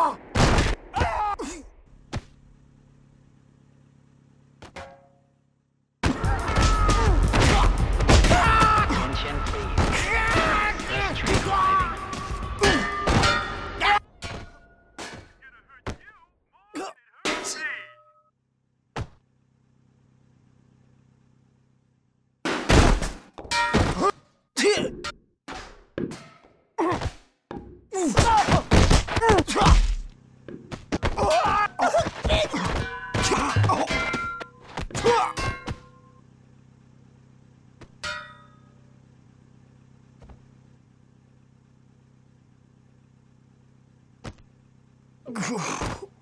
啊 Oh.